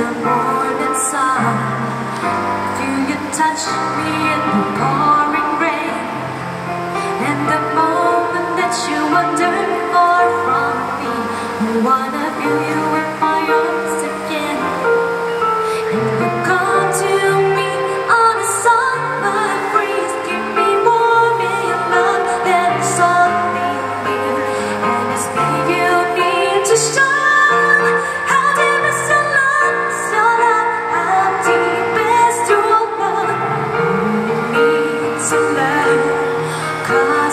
the morning sun. Do you touch me in the